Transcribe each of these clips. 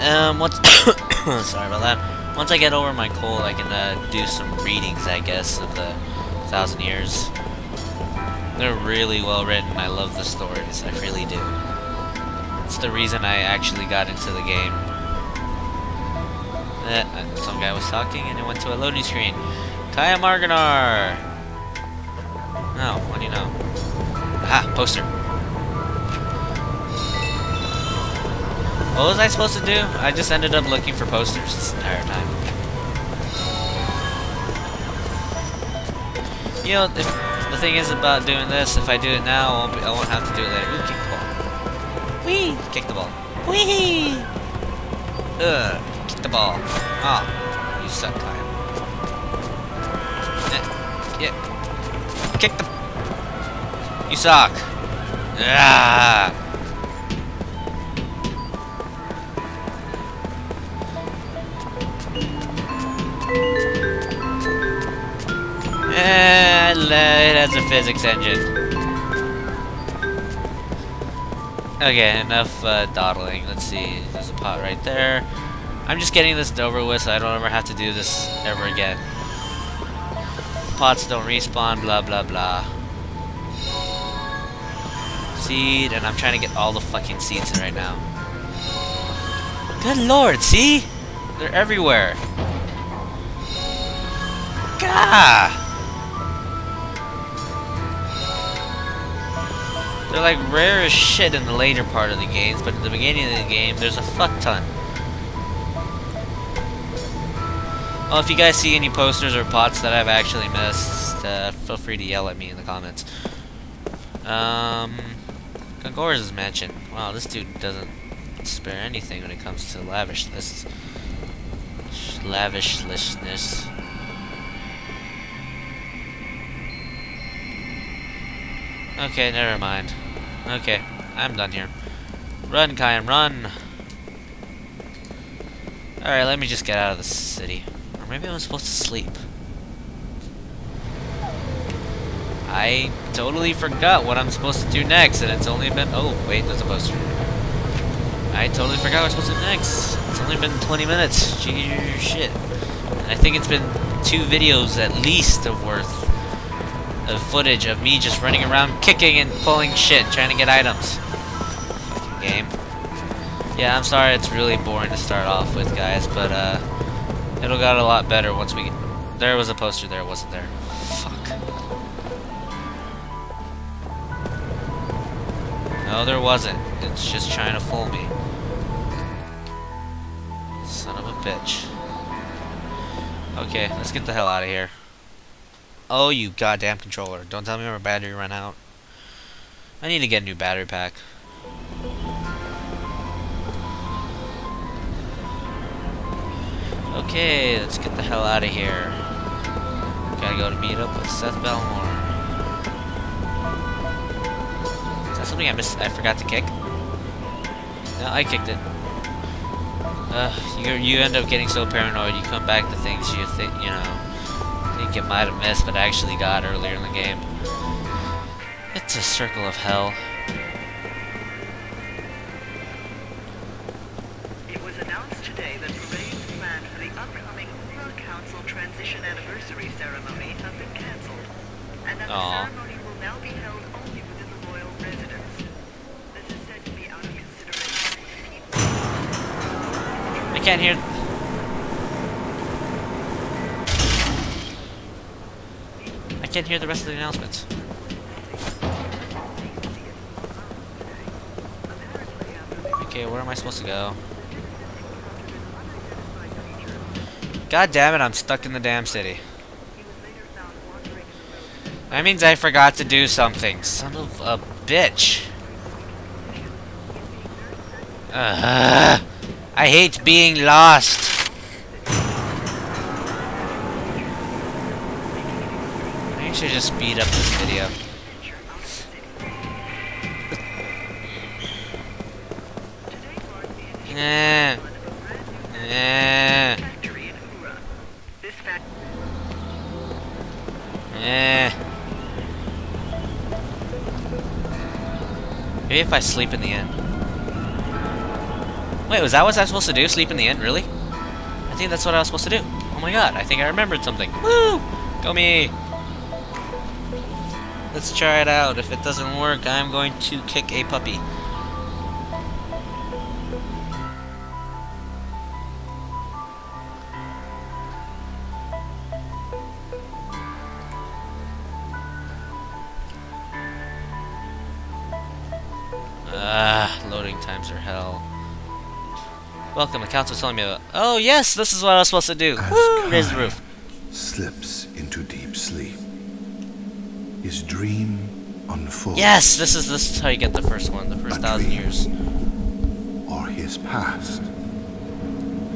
Um, once sorry about that. Once I get over my cold, I can uh, do some readings, I guess, of the Thousand Years. They're really well written. I love the stories. I really do. It's the reason I actually got into the game. Uh, some guy was talking and it went to a loading screen. Kaim Argonar! No, what do you know? Aha, poster. What was I supposed to do? I just ended up looking for posters this entire time. You know, if, the thing is about doing this, if I do it now, I won't, be, I won't have to do it later. Ooh, kick the ball. Whee! Kick the ball. Whee! Ugh, kick the ball. Ah, oh, you suck, Kyle. Yeah. Kick the... You suck. Ah! It has a physics engine. Okay, enough uh, dawdling. Let's see. There's a pot right there. I'm just getting this over with so I don't ever have to do this ever again. Pots don't respawn, blah blah blah. Seed, and I'm trying to get all the fucking seeds in right now. Good lord, see? They're everywhere. Gah! They're like rare as shit in the later part of the games, but at the beginning of the game, there's a fuck ton. Well, if you guys see any posters or pots that I've actually missed, uh, feel free to yell at me in the comments. Um, Gongora's mansion. Wow, this dude doesn't spare anything when it comes to lavishness. Lavishness. Okay, never mind. Okay, I'm done here. Run, Kaim, run! Alright, let me just get out of the city. Or maybe I'm supposed to sleep. I totally forgot what I'm supposed to do next, and it's only been... Oh, wait, there's a poster. I totally forgot what I'm supposed to do next. It's only been 20 minutes. Gee, shit. I think it's been two videos at least of worth of footage of me just running around kicking and pulling shit, trying to get items. Game. Yeah, I'm sorry it's really boring to start off with, guys, but uh, it'll get a lot better once we... There was a poster there, wasn't there? Fuck. No, there wasn't. It's just trying to fool me. Son of a bitch. Okay, let's get the hell out of here. Oh, you goddamn controller. Don't tell me my battery ran out. I need to get a new battery pack. Okay, let's get the hell out of here. Gotta go to meet up with Seth Balmore. Is that something I missed? I forgot to kick? No, I kicked it. Uh, you you end up getting so paranoid. You come back to things you think you know think it might have missed, but I actually got earlier in the game. It's a circle of hell. It was announced today that parades planned for the upcoming Council Transition Anniversary Ceremony have been cancelled, and that Aww. the ceremony will now be held only within the royal residence. This is said to be out of consideration for the people. I can't hear. I can't hear the rest of the announcements. Okay, where am I supposed to go? God damn it, I'm stuck in the damn city. That means I forgot to do something. Son of a bitch. Ugh. I hate being lost. Should just speed up this video. Maybe if I sleep in the end. Wait, was that what I was supposed to do? Sleep in the end? Really? I think that's what I was supposed to do. Oh my god, I think I remembered something. Woo! Go me! Let's try it out. If it doesn't work, I'm going to kick a puppy. Ah, loading times are hell. Welcome, the council's telling me about- Oh yes, this is what I was supposed to do. Woo! Raise the roof. Slips into deep. His dream unfolds. Yes, this is this is how you get the first one, the first A thousand years. Or his past.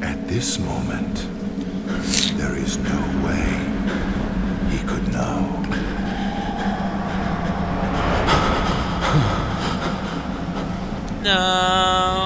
At this moment, there is no way he could know. No.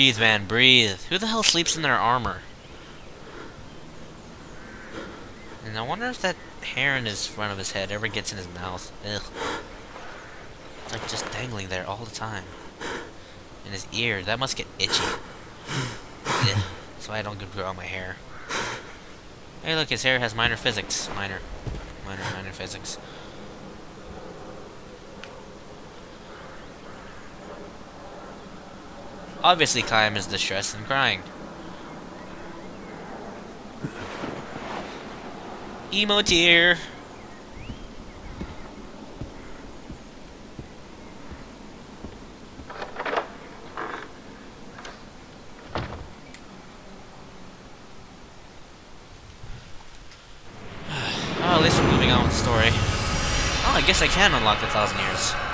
Breathe, man, breathe. Who the hell sleeps in their armor? And I wonder if that hair in his front of his head ever gets in his mouth. Ugh. It's like just dangling there all the time. In his ear, that must get itchy. Ugh. That's why I don't grow my hair. Hey, look, his hair has minor physics. Minor. Minor, minor physics. Obviously, Kaim is distressed and crying. Emo tear. Oh, at least we're moving on with the story. Oh, I guess I can unlock the thousand years.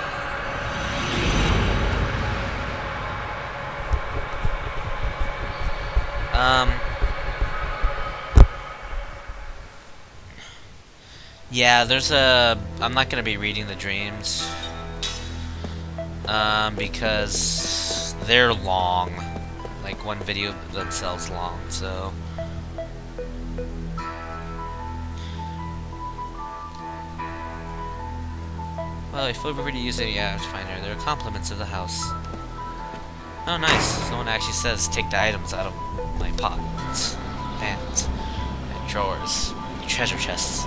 Um. Yeah, there's a. I'm not gonna be reading the dreams. Um, because they're long. Like one video themselves long, so. Well, if we were to use it, yeah, it's fine. They're compliments of the house. Oh, nice. Someone actually says take the items out of my pots, pants, and drawers, treasure chests.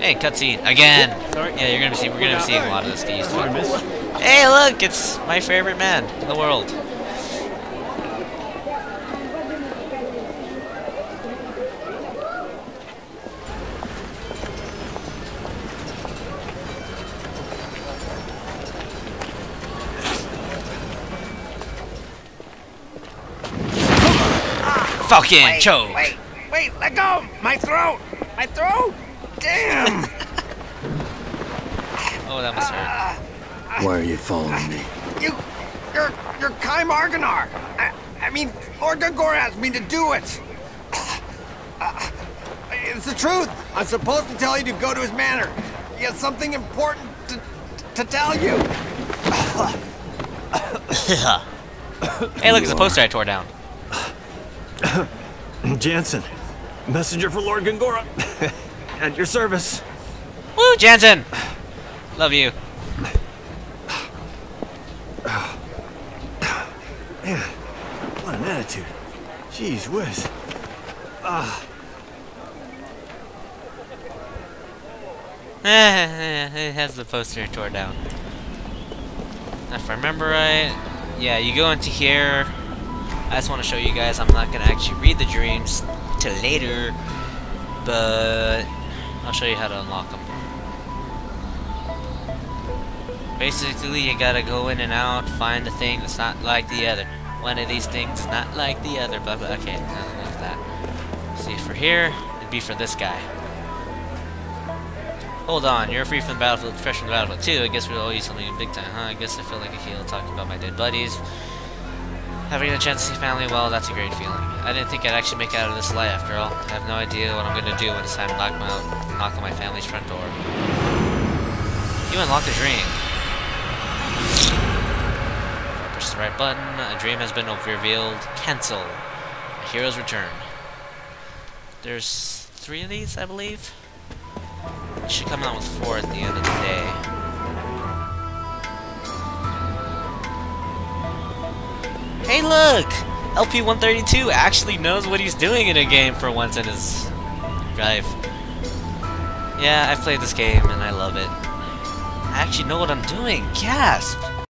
Hey, cutscene again. Yeah, you're gonna be seeing. We're gonna be seeing a lot of this. Get used to it. Hey, look! It's my favorite man in the world. Fucking Wait, choke. Wait, wait, let go! My throat! My throat! Damn! Oh, that must hurt. Why are you following me? you, you're, you're Kaim Argonar! I, I mean, Lord Gongora asked me to do it! Uh, it's the truth! I'm supposed to tell you to go to his manor. He has something important to, to tell you. hey, look, it's a poster I tore down. Jansen, messenger for Lord Gongora. At your service. Woo, Jansen! Love you. Man, what an attitude. Jeez whiz. Ah. it has the poster tore down. If I remember right, yeah, you go into here. I just want to show you guys. I'm not gonna actually read the dreams till later, but I'll show you how to unlock them. Basically, you gotta go in and out, find a thing that's not like the other. One of these things is not like the other. Blah blah. Okay, like that. See, for here, it'd be for this guy. Hold on, you're free from the battlefield, fresh from the battlefield too. I guess we'll owe you something big time, huh? I guess I feel like a heel talking about my dead buddies. Having a chance to see family, well, that's a great feeling. I didn't think I'd actually make it out of this alive after all. I have no idea what I'm gonna do when it's time to knock, my, knock on my family's front door. You unlocked a dream. Push the right button, a dream has been revealed. Cancel. A hero's return. There's three of these, I believe. Should come out with four at the end of the day. Hey look! LP-132 actually knows what he's doing in a game for once in his life. Yeah, I've played this game and I love it. I actually know what I'm doing. Gasp!